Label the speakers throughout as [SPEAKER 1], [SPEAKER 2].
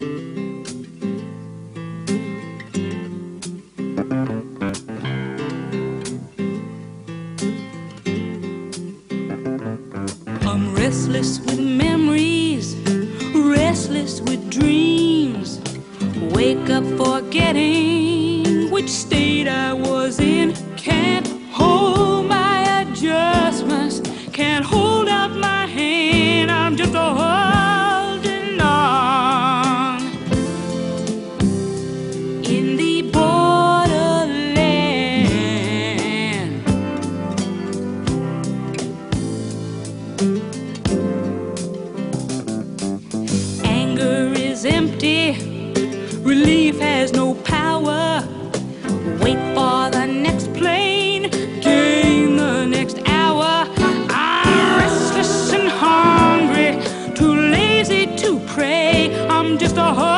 [SPEAKER 1] I'm restless with memories, restless with dreams. Wake up forgetting which state I was in. I'm just a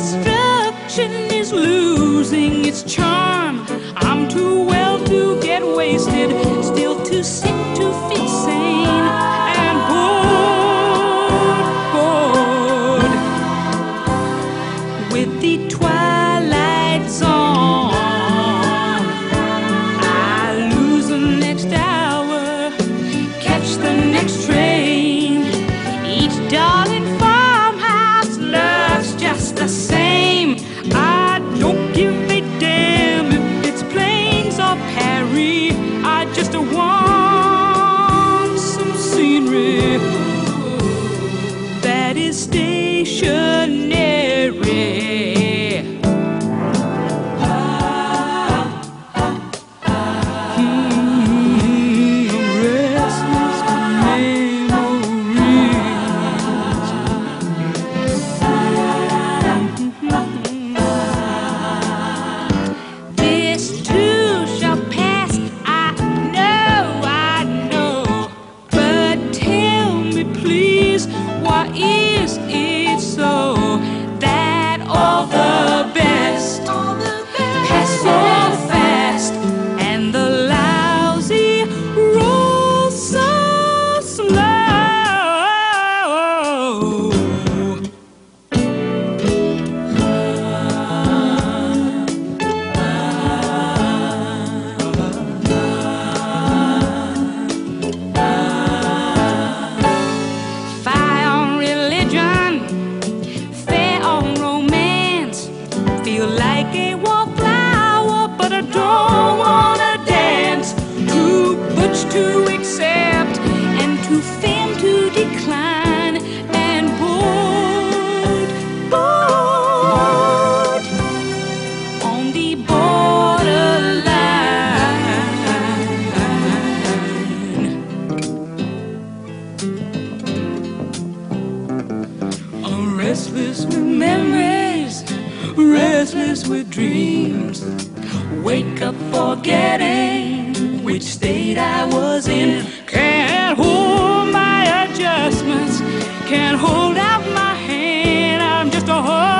[SPEAKER 1] Destruction is losing its charm. stay. to accept and to fail to decline and board, board on the borderline. Oh, restless with memories, restless with dreams. Wake up forgetting which state I was in. Can't hold my adjustments, can't hold out my hand. I'm just a horse.